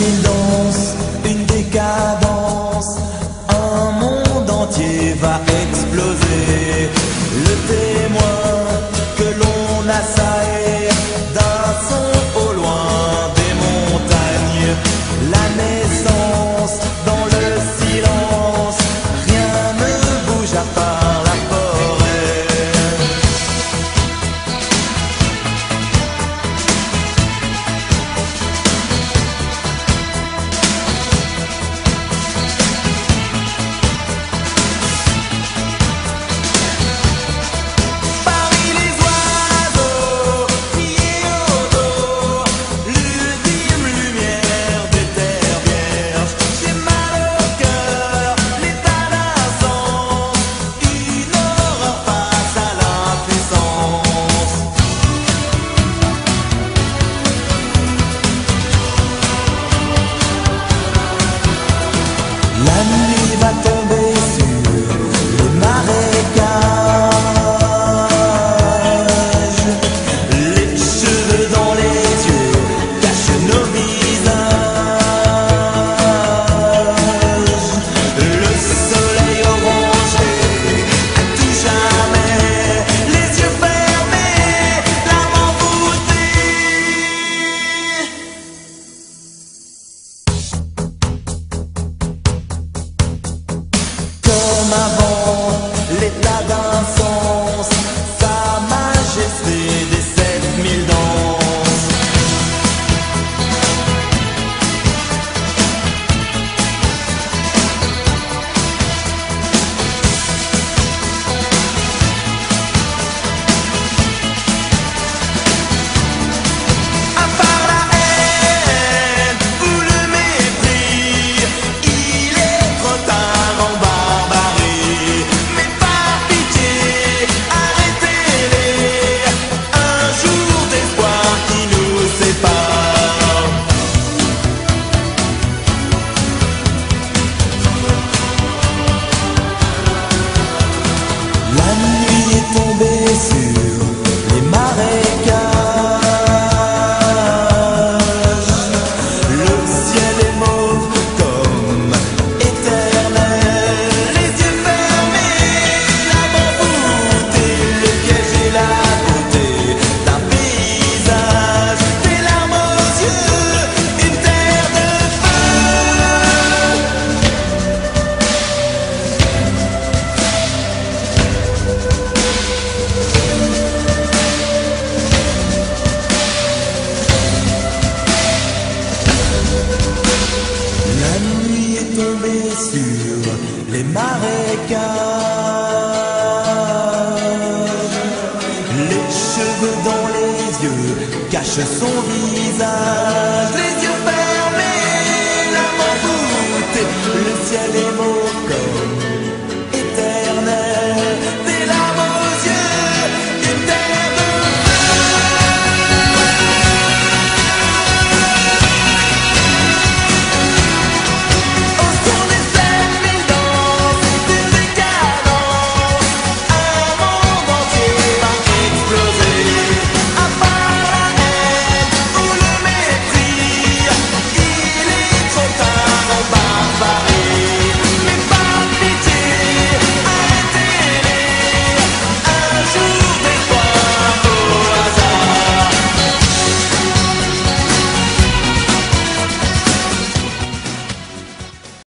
in the canção. Les cheveux dans les yeux cachent son visage.